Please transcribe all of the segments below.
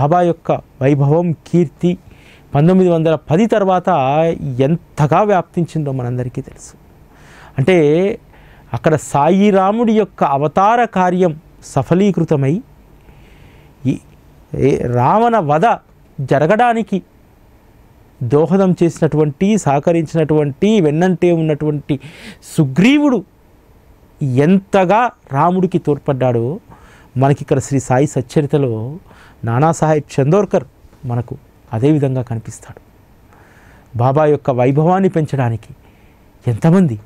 బాబా యొక్క వైభవం కీర్తి పంతొమ్మిది వందల పది తర్వాత ఎంతగా వ్యాప్తించిందో మనందరికీ తెలుసు. అంటే అక్కడ సాయిరాముడి యొక్క అవతార కార్యం సఫలీకృతమై ఈ ఏ రావణ వధ జరగడానికి దోహదం చేసినటువంటి సహకరించినటువంటి వెన్నంటే ఉన్నటువంటి సుగ్రీవుడు ఎంతగా రాముడికి తోడ్పడ్డాడో మనకి ఇక్కడ శ్రీ సాయి సచ్చరితలో నానాసాహెబ్ చందోర్కర్ మనకు అదేవిధంగా కనిపిస్తాడు. బాబా యొక్క వైభవాన్ని పెంచడానికి ఎంతమంది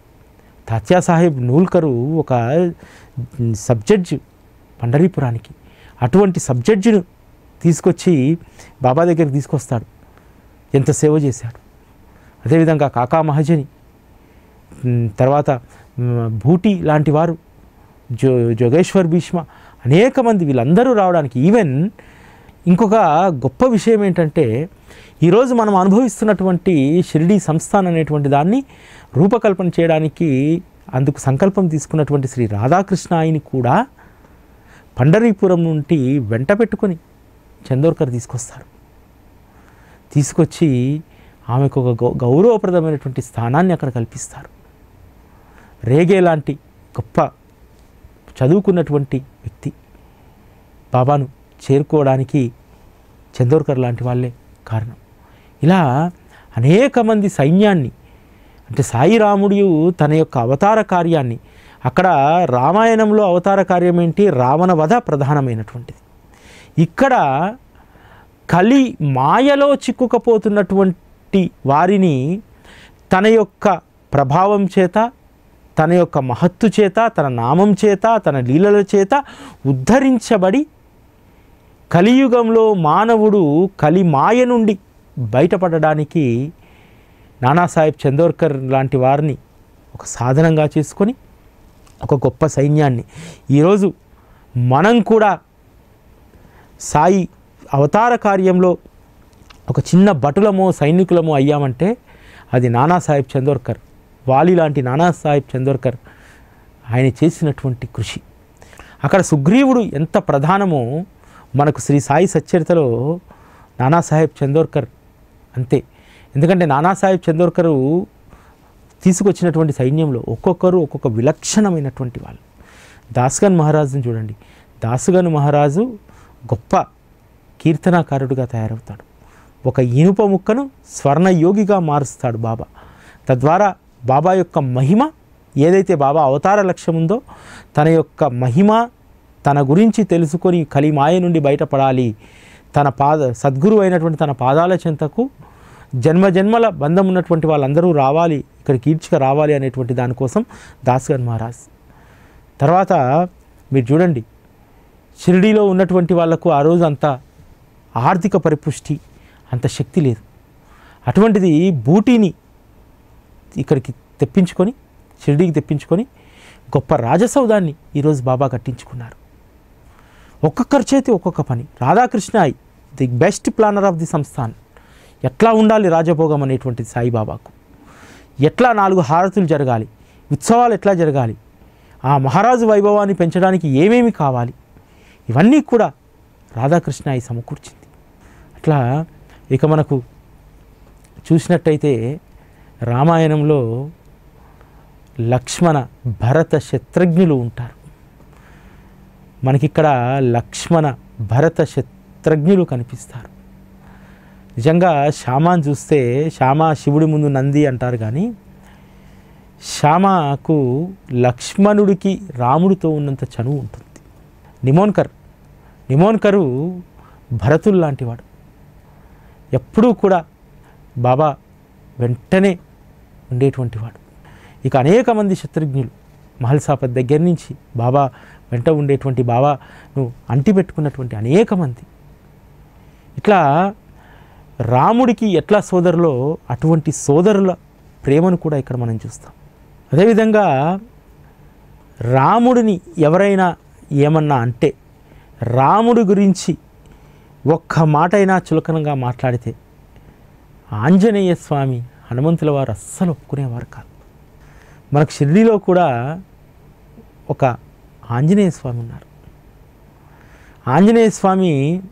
తాత్యాసాహెబ్ నూల్కరు ఒక సబ్జడ్జ్ పండరీపురానికి అటువంటి సబ్జడ్జిను తీసుకొచ్చి బాబా దగ్గరికి తీసుకొస్తాడు. ఎంత సేవ చేశాడు. అదేవిధంగా కాకా మహజని తర్వాత భూటి లాంటి వారు జో జోగేశ్వర్ భీష్మ అనేక మంది వీళ్ళందరూ రావడానికి ఈవెన్ ఇంకొక గొప్ప విషయం ఏంటంటే ఈరోజు మనం అనుభవిస్తున్నటువంటి షిరిడీ సంస్థాన్ అనేటువంటి దాన్ని రూపకల్పన చేయడానికి అందుకు సంకల్పం తీసుకున్నటువంటి శ్రీ రాధాకృష్ణ ఆయని కూడా పండరీపురం నుండి వెంట పెట్టుకొని చందోర్కర్ తీసుకొస్తారు. తీసుకొచ్చి ఆమెకు ఒక గౌ గౌరవప్రదమైనటువంటి స్థానాన్ని అక్కడ కల్పిస్తారు. రేగే లాంటి గొప్ప చదువుకున్నటువంటి వ్యక్తి బాబాను చేరుకోవడానికి చందోర్కర్ లాంటి వాళ్ళే కారణం. ఇలా అనేక మంది సైన్యాన్ని అంటే సాయిరాముడు తన యొక్క అవతార కార్యాన్ని అక్కడ రామాయణంలో అవతార కార్యం ఏంటి? రావణ వధ ప్రధానమైనటువంటిది. ఇక్కడ కలి మాయలో చిక్కుకపోతున్నటువంటి వారిని తన యొక్క ప్రభావం చేత తన యొక్క మహత్తు చేత తన నామం చేత తన లీలల చేత ఉద్ధరించబడి కలియుగంలో మానవుడు కలి మాయ నుండి బయటపడడానికి నానాసాహెబ్ చందోర్కర్ లాంటి వారిని ఒక సాధనంగా చేసుకొని ఒక గొప్ప సైన్యాన్ని. ఈరోజు మనం కూడా సాయి అవతార కార్యంలో ఒక చిన్న భటులమో సైనికులమో అయ్యామంటే అది నానాసాహెబ్ చందోర్కర్ వాలి లాంటి నానాసాహెబ్ చందోర్కర్ ఆయన చేసినటువంటి కృషి. అక్కడ సుగ్రీవుడు ఎంత ప్రధానమో మనకు శ్రీ సాయి సచ్చరితలో నానాసాహెబ్ చందోర్కర్ అంతే. ఎందుకంటే నానాసాహెబ్ చందోర్కరు తీసుకొచ్చినటువంటి సైన్యంలో ఒక్కొక్కరు ఒక్కొక్క విలక్షణమైనటువంటి వాళ్ళు. దాస్గన్ మహారాజుని చూడండి. దాసుగన్ మహారాజు గొప్ప కీర్తనాకారుడిగా తయారవుతాడు. ఒక ఇనుప ముక్కను స్వర్ణయోగిగా మారుస్తాడు బాబా. తద్వారా బాబా యొక్క మహిమ ఏదైతే బాబా అవతార లక్ష్యం ఉందో తన యొక్క మహిమ తన గురించి తెలుసుకొని కలిమాయ నుండి బయటపడాలి. తన పాద సద్గురు అయినటువంటి తన పాదాల చెంతకు జన్మ జన్మల బంధం ఉన్నటువంటి వాళ్ళందరూ రావాలి ఇక్కడికి ఈడ్చుక రావాలి అనేటువంటి దానికోసం దాస్గన్ మహారాజ్. తర్వాత మీరు చూడండి షిరిడీలో ఉన్నటువంటి వాళ్ళకు ఆ రోజు అంత ఆర్థిక పరిపుష్టి అంత శక్తి లేదు. అటువంటిది బూటీని ఇక్కడికి తెప్పించుకొని షిరిడీకి తెప్పించుకొని గొప్ప రాజసౌదాన్ని ఈరోజు బాబా కట్టించుకున్నారు. ఒక్కొక్కరి చేతి ఒక్కొక్క పని. Radhakrishna the best planner of the Samsthan. ఎట్లా ఉండాలి రాజభోగం అనేటువంటిది సాయిబాబాకు? ఎట్లా నాలుగు హారతులు జరగాలి? ఉత్సవాలు ఎట్లా జరగాలి? ఆ మహారాజు వైభవాన్ని పెంచడానికి ఏమేమి కావాలి? ఇవన్నీ కూడా రాధాకృష్ణ సమకూర్చింది. అట్లా ఇక మనకు చూసినట్టయితే రామాయణంలో లక్ష్మణ భరత శత్రుఘ్నులు ఉంటారు. మనకిక్కడ లక్ష్మణ భరత శత్రుఘ్నులు కనిపిస్తారు. నిజంగా శ్యామాని చూస్తే శ్యామ శివుడి ముందు నంది అంటారు కానీ శ్యామకు లక్ష్మణుడికి రాముడితో ఉన్నంత చనువు ఉంటుంది. నిమోన్కర్ నిమోన్కరు భరతులు లాంటివాడు. ఎప్పుడూ కూడా బాబా వెంటనే ఉండేటువంటి వాడు. ఇక అనేక మంది శత్రుఘ్నులు మహల్సాపత్ దగ్గర నుంచి బాబా వెంట ఉండేటువంటి బాబాను అంటిపెట్టుకున్నటువంటి అనేక మంది. ఇట్లా రాముడికి ఎట్లా సోదరులో అటువంటి సోదరుల ప్రేమను కూడా ఇక్కడ మనం చూస్తాం. అదేవిధంగా రాముడిని ఎవరైనా ఏమన్నా అంటే రాముడి గురించి ఒక్క మాటైనా చులకనగా మాట్లాడితే ఆంజనేయ స్వామి హనుమంతుల వారు అస్సలు ఒప్పుకునేవారు కాదు. మనకు షిరిడీలో కూడా ఒక ఆంజనేయ స్వామి ఉన్నారు. ఆంజనేయ స్వామి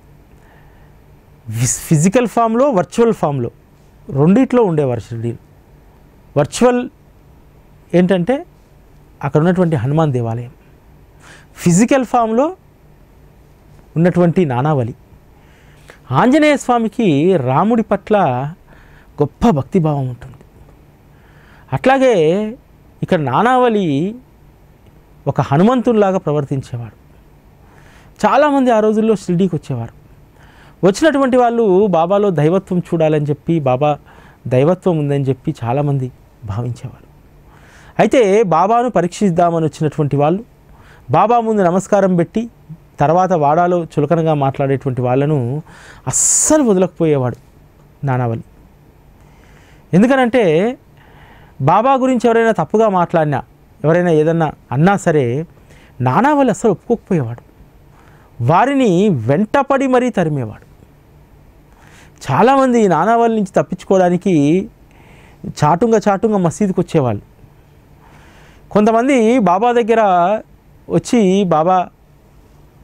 ఫిజికల్ ఫామ్లో వర్చువల్ ఫామ్లో రెండిట్లో ఉండేవారు షిరిడీలో. వర్చువల్ ఏంటంటే అక్కడ ఉన్నటువంటి హనుమాన్ దేవాలయం. ఫిజికల్ ఫామ్లో ఉన్నటువంటి నానావళి. ఆంజనేయ స్వామికి రాముడి పట్ల గొప్ప భక్తిభావం ఉంటుంది. అట్లాగే ఇక్కడ నానావళి ఒక హనుమంతునిలాగా ప్రవర్తించేవాడు. చాలామంది ఆ రోజుల్లో షిరిడీకి వచ్చేవారు. వచ్చినటువంటి వాళ్ళు బాబాలో దైవత్వం చూడాలని చెప్పి బాబా దైవత్వం ఉందని చెప్పి చాలామంది భావించేవారు. అయితే బాబాను పరీక్షిద్దామని వచ్చినటువంటి వాళ్ళు బాబా ముందు నమస్కారం పెట్టి తర్వాత వాడాలో చులకనగా మాట్లాడేటువంటి వాళ్ళను అస్సలు వదలకపోయేవాడు నానావళి. ఎందుకనంటే బాబా గురించి ఎవరైనా తప్పుగా మాట్లాడినా ఎవరైనా ఏదన్నా అన్నా సరే నానా వాళ్ళు అసలు ఒప్పుకోకపోయేవాడు. వారిని వెంటపడి మరీ తరిమేవాడు. చాలామంది నానావళి నుంచి తప్పించుకోవడానికి చాటుంగా చాటుంగా మసీదుకి వచ్చేవాళ్ళు. కొంతమంది బాబా దగ్గర వచ్చి బాబా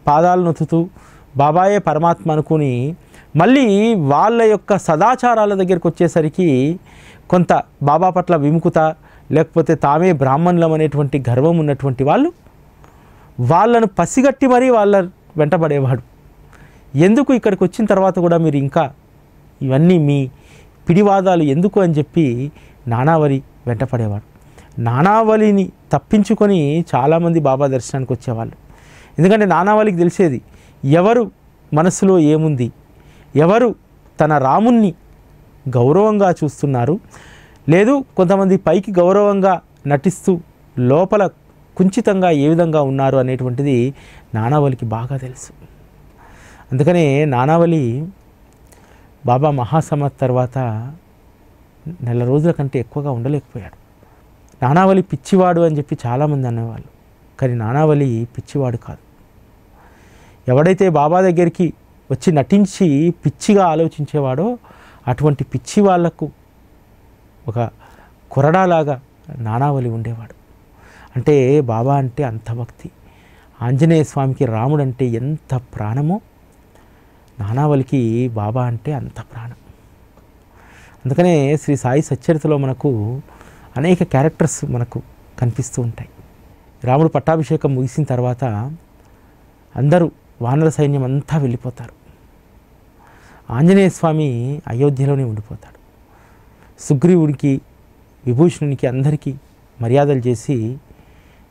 పాదాలు నొత్తుతూ బాబాయే పరమాత్మ అనుకుని మళ్ళీ వాళ్ళ యొక్క సదాచారాల దగ్గరికి వచ్చేసరికి కొంత బాబా పట్ల విముఖత లేకపోతే తామే బ్రాహ్మణులం అనేటువంటి గర్వం ఉన్నటువంటి వాళ్ళు వాళ్ళను పసిగట్టి మరీ వాళ్ళ వెంటబడేవాడు. ఎందుకు ఇక్కడికి వచ్చిన తర్వాత కూడా మీరు ఇంకా ఇవన్నీ మీ పిడివాదాలు ఎందుకు అని చెప్పి నానావలి వెంటపడేవాడు. నానావలిని తప్పించుకొని చాలామంది బాబా దర్శనానికి వచ్చేవాళ్ళు. ఎందుకంటే నానావలికి తెలిసేది ఎవరు మనసులో ఏముంది ఎవరు తన రాముణ్ణి గౌరవంగా చూస్తున్నారు. లేదు కొంతమంది పైకి గౌరవంగా నటిస్తూ లోపల కుంచితంగా ఏ విధంగా ఉన్నారు అనేటువంటిది నానావళికి బాగా తెలుసు. అందుకనే నానావలి బాబా మహాసమత్ తర్వాత నెల రోజుల కంటే ఎక్కువగా ఉండలేకపోయాడు. నానావలి పిచ్చివాడు అని చెప్పి చాలామంది అనేవాళ్ళు. కానీ నానావళి పిచ్చివాడు కాదు. ఎవడైతే బాబా దగ్గరికి వచ్చి నటించి పిచ్చిగా ఆలోచించేవాడో అటువంటి పిచ్చి వాళ్ళకు ఒక కొరడాలాగా నానావలి ఉండేవాడు. అంటే బాబా అంటే అంత భక్తి. ఆంజనేయ స్వామికి రాముడు అంటే ఎంత ప్రాణమో నానావలికి బాబా అంటే అంత ప్రాణం. అందుకనే శ్రీ సాయి సచ్చరితలో మనకు అనేక క్యారెక్టర్స్ మనకు కనిపిస్తూ ఉంటాయి. రాముడు పట్టాభిషేకం ముగిసిన తర్వాత అందరూ వానర సైన్యం అంతా వెళ్ళిపోతారు. ఆంజనేయ స్వామి అయోధ్యలోనే ఉండిపోతాడు. సుగ్రీవుడికి విభూషణునికి అందరికీ మర్యాదలు చేసి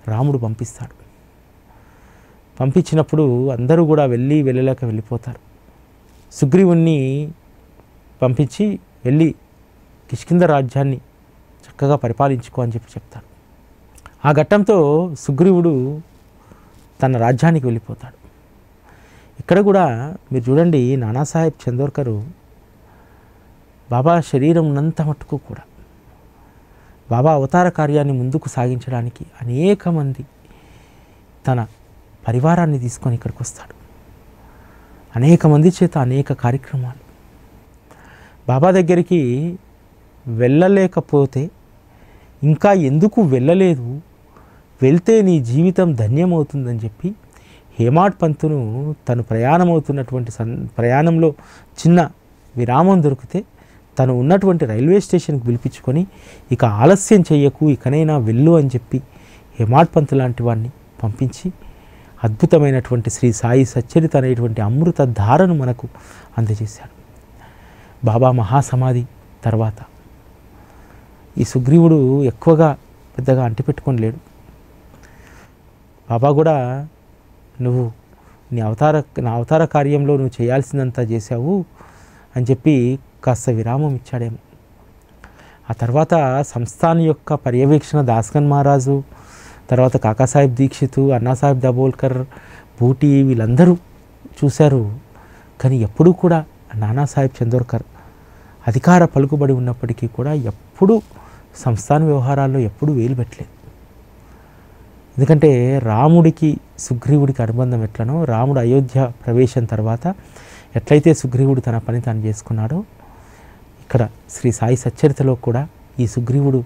రాముడు పంపిస్తాడు. పంపించినప్పుడు అందరూ కూడా వెళ్ళి వెళ్ళలేక వెళ్ళిపోతారు. సుగ్రీవుణ్ణి పంపించి వెళ్ళి కిష్కింద రాజ్యాన్ని చక్కగా పరిపాలించుకో అని చెప్పి చెప్తాడు. ఆ ఘట్టంతో సుగ్రీవుడు తన రాజ్యానికి వెళ్ళిపోతాడు. ఇక్కడ కూడా మీరు చూడండి నానాసాహెబ్ చందోర్కరు బాబా శరీరం ఉన్నంత మట్టుకు కూడా బాబా అవతార కార్యాన్ని ముందుకు సాగించడానికి అనేక మంది తన పరివారాన్ని తీసుకొని ఇక్కడికి వస్తాడు. అనేక మంది చేత అనేక కార్యక్రమాలు. బాబా దగ్గరికి వెళ్ళలేకపోతే ఇంకా ఎందుకు వెళ్ళలేదు? వెళ్తే నీ జీవితం ధన్యమవుతుందని చెప్పి హేమాడ్ పంతును తను ప్రయాణమవుతున్నటువంటి సన్ ప్రయాణంలో చిన్న విరామం దొరికితే తను ఉన్నటువంటి రైల్వే స్టేషన్కి పిలిపించుకొని ఇక ఆలస్యం చేయకు ఇకనైనా వెళ్ళు అని చెప్పి హేమాడ్ పంతు లాంటి వాడిని పంపించి అద్భుతమైనటువంటి శ్రీ సాయి సచ్చరిత అనేటువంటి అమృత ధారను మనకు అందజేశాడు. బాబా మహాసమాధి తర్వాత ఈ సుగ్రీవుడు ఎక్కువగా పెద్దగా అంటిపెట్టుకొని లేడు. బాబా కూడా నువ్వు నీ అవతార నా అవతార కార్యంలో నువ్వు చేయాల్సిందంతా చేశావు అని చెప్పి కాస్త విరామం ఇచ్చాడేమో. ఆ తర్వాత సంస్థాన్ యొక్క పర్యవేక్షణ దాస్కన్ మహారాజు తర్వాత కాకాసాహెబ్ దీక్షితు అన్నాసాహెబ్ దబోల్కర్ బూటి వీళ్ళందరూ చూశారు. కానీ ఎప్పుడూ కూడా నానాసాహెబ్ చందోర్కర్ అధికార పలుకుబడి ఉన్నప్పటికీ కూడా ఎప్పుడూ సంస్థాన వ్యవహారాల్లో ఎప్పుడూ వేలు పెట్టలేదు. ఎందుకంటే రాముడికి సుగ్రీవుడికి అనుబంధం ఎట్లనో రాముడు అయోధ్య ప్రవేశం తర్వాత ఎట్లయితే సుగ్రీవుడు తన పని తాను చేసుకున్నాడో ఇక్కడ శ్రీ సాయి సచ్చరితలో కూడా ఈ సుగ్రీవుడు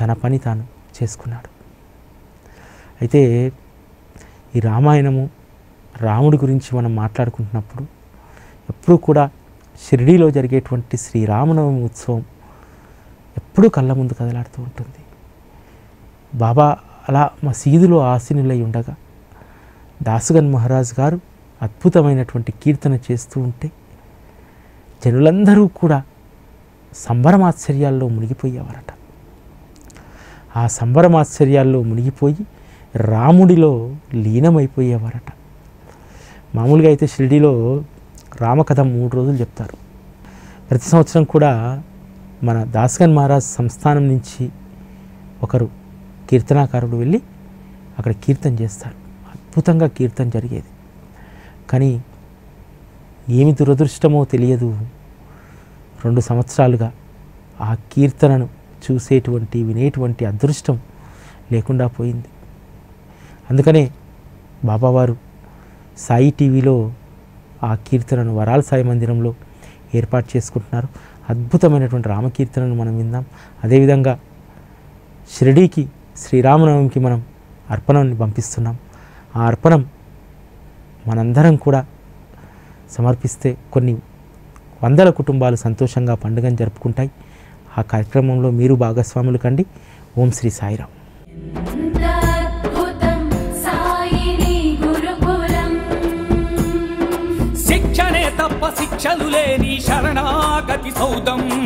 తన పని తాను చేసుకున్నాడు. అయితే ఈ రామాయణము రాముడి గురించి మనం మాట్లాడుకుంటున్నప్పుడు ఎప్పుడూ కూడా షిరిడీలో జరిగేటువంటి శ్రీరామనవమి ఉత్సవం ఎప్పుడూ కళ్ళ ముందు కదలాడుతూ ఉంటుంది. బాబా అలా మసీదులో ఆసీనులై ఉండగా దాసుగన్ మహారాజ్ గారు అద్భుతమైనటువంటి కీర్తన చేస్తూ ఉంటే జనులందరూ కూడా సంబరమాశ్చర్యాల్లో మునిగిపోయేవారట. ఆ సంబరమాశ్చర్యాల్లో మునిగిపోయి రాముడిలో లీనమైపోయేవారట. మామూలుగా అయితే షిరిడీలో రామకథ మూడు రోజులు చెప్తారు. ప్రతి సంవత్సరం కూడా మన దాస్గన్ మహారాజ్ సంస్థానం నుంచి ఒకరు కీర్తనాకారుడు వెళ్ళి అక్కడ కీర్తన చేస్తారు అద్భుతంగా కీర్తన జరిగేది. కానీ ఏమి దురదృష్టమో తెలియదు. రెండు సంవత్సరాలుగా ఆ కీర్తనను చూసేటువంటి వినేటువంటి అదృష్టం లేకుండా పోయింది. అందుకనే బాబావారు సాయి టీవీలో ఆ కీర్తనను వరాల సాయి మందిరంలో ఏర్పాటు చేసుకుంటున్నారు. అద్భుతమైనటువంటి రామకీర్తనను మనం విందాం. అదేవిధంగా షిరిడీకి శ్రీరామనవమికి మనం అర్పణని పంపిస్తున్నాం. ఆ అర్పణం మనందరం కూడా సమర్పిస్తే కొన్ని వందల కుటుంబాలు సంతోషంగా పండుగను జరుపుకుంటాయి. ఆ కార్యక్రమంలో మీరు భాగస్వాములు కండి. ఓం శ్రీ గురుకులం. శిక్షణే తప్ప శిక్షలు లేని శరణాగతి సౌదం.